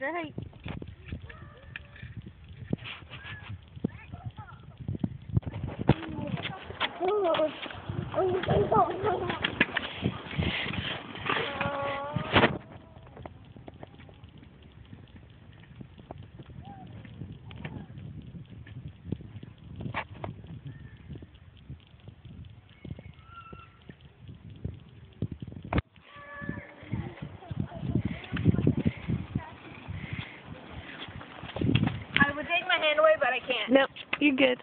right. Oh, I can't. Nope, you're good.